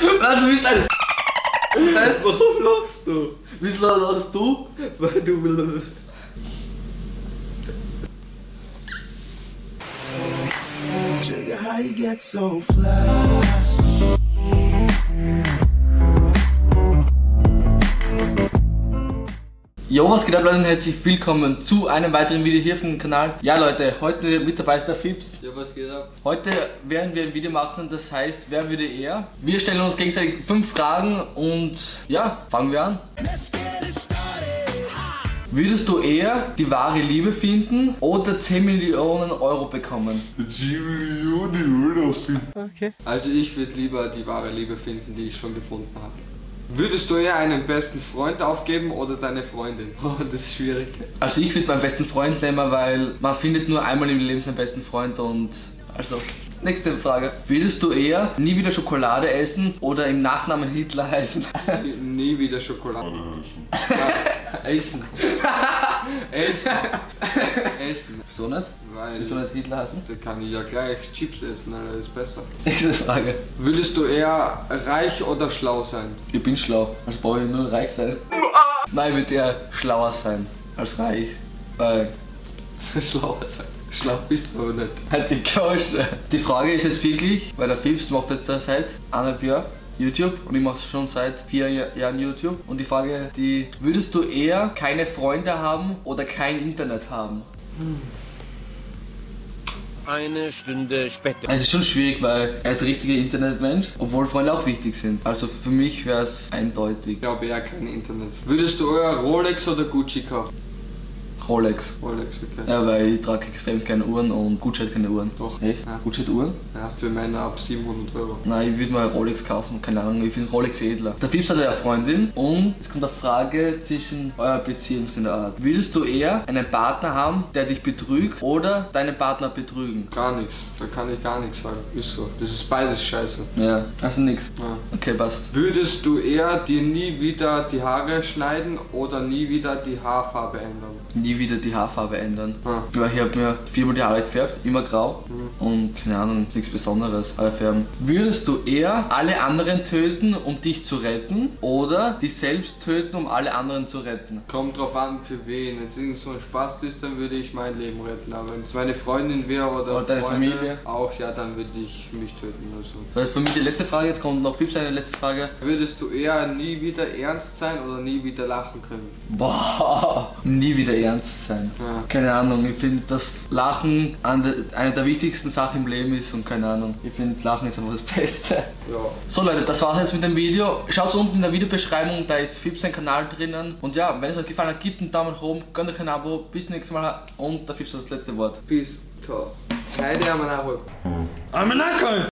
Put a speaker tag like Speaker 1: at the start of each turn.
Speaker 1: Nein, du bist ein. Das,
Speaker 2: Warum lachst du?
Speaker 1: wieso lachst du?
Speaker 2: Weil du.
Speaker 3: Sugar, how you get so fly?
Speaker 1: Jo, was geht ab Leute und herzlich willkommen zu einem weiteren Video hier auf dem Kanal. Ja Leute, heute mit dabei ist der Fips.
Speaker 2: Ja, was geht ab?
Speaker 1: Heute werden wir ein Video machen, das heißt, wer würde eher? Wir stellen uns gegenseitig fünf Fragen und ja, fangen wir an. Würdest du eher die wahre Liebe finden oder 10 Millionen Euro bekommen?
Speaker 2: Also ich würde lieber die wahre Liebe finden, die ich schon gefunden habe. Würdest du eher einen besten Freund aufgeben oder deine Freundin? Oh, das ist schwierig.
Speaker 1: Also ich würde meinen besten Freund nehmen, weil man findet nur einmal im Leben seinen besten Freund und also. Nächste Frage. Würdest du eher nie wieder Schokolade essen oder im Nachnamen Hitler heißen?
Speaker 2: Nie wieder Schokolade. Essen. Essen. Essen.
Speaker 1: Wieso nicht?
Speaker 2: Weil
Speaker 1: Wieso nicht Hitler heißen?
Speaker 2: da kann ich ja gleich Chips essen, Alter, ist besser.
Speaker 1: Nächste Frage.
Speaker 2: Würdest du eher reich oder schlau sein?
Speaker 1: Ich bin schlau, also brauche ich nur reich sein. Nein, ich würde eher schlauer sein als reich. Weil,
Speaker 2: Schlauer sein. Schlau bist du aber nicht.
Speaker 1: halt die Couch. Die Frage ist jetzt wirklich, weil der Philips macht jetzt da seit eineinhalb Jahren YouTube und ich mache es schon seit vier Jahr- Jahren YouTube. Und die Frage, die würdest du eher keine Freunde haben oder kein Internet haben?
Speaker 4: Eine Stunde später.
Speaker 1: Es ist schon schwierig, weil er ist ein richtiger Internetmensch, obwohl Freunde auch wichtig sind. Also für mich wäre es eindeutig.
Speaker 2: Ich glaube eher kein Internet. Würdest du eher Rolex oder Gucci kaufen?
Speaker 1: Rolex.
Speaker 2: Rolex, okay.
Speaker 1: Ja, weil ich trage extrem keine Uhren und Gucci hat keine Uhren.
Speaker 2: Doch.
Speaker 1: Echt?
Speaker 2: Ja.
Speaker 1: Gucci hat Uhren?
Speaker 2: Ja, für Männer ab 700 Euro.
Speaker 1: Nein, ich würde mal Rolex kaufen, keine Ahnung, ich finde Rolex edler. Der Fips hat ja eine Freundin und es kommt eine Frage zwischen eurer Beziehung in der Art. Würdest du eher einen Partner haben, der dich betrügt oder deinen Partner betrügen?
Speaker 2: Gar nichts. Da kann ich gar nichts sagen. Ist so. Das ist beides scheiße.
Speaker 1: Ja, also nix.
Speaker 2: Ja.
Speaker 1: Okay, passt.
Speaker 2: Würdest du eher dir nie wieder die Haare schneiden oder nie wieder die Haarfarbe ändern?
Speaker 1: Nie wieder die Haarfarbe ändern.
Speaker 2: Ja.
Speaker 1: Weil ich habe mir viermal die Haare gefärbt, immer grau und keine Ahnung, nichts Besonderes. Haare färben. Würdest du eher alle anderen töten, um dich zu retten oder dich selbst töten, um alle anderen zu retten?
Speaker 2: Kommt drauf an, für wen. Wenn es irgend so ein Spaß ist, dann würde ich mein Leben retten. Aber wenn es meine Freundin wäre oder,
Speaker 1: Oder deine
Speaker 2: Freunde,
Speaker 1: Familie?
Speaker 2: auch, ja, dann würde ich mich töten. Also.
Speaker 1: Das ist für mich die letzte Frage, jetzt kommt noch Fips eine letzte Frage.
Speaker 2: Würdest du eher nie wieder ernst sein oder nie wieder lachen können?
Speaker 1: Boah, nie wieder ernst sein.
Speaker 2: Ja.
Speaker 1: Keine Ahnung, ich finde, dass Lachen eine der wichtigsten Sachen im Leben ist und keine Ahnung. Ich finde, Lachen ist einfach das Beste.
Speaker 2: Ja.
Speaker 1: So Leute, das war's jetzt mit dem Video. Schaut unten in der Videobeschreibung, da ist Fips sein Kanal drinnen. Und ja, wenn es euch gefallen hat, gebt einen Daumen nach oben, gönnt euch ein Abo. Bis zum nächsten Mal und der Fips hat das letzte Wort.
Speaker 2: Peace. Ciao. Heide am Nachholen.
Speaker 4: Am Nacken!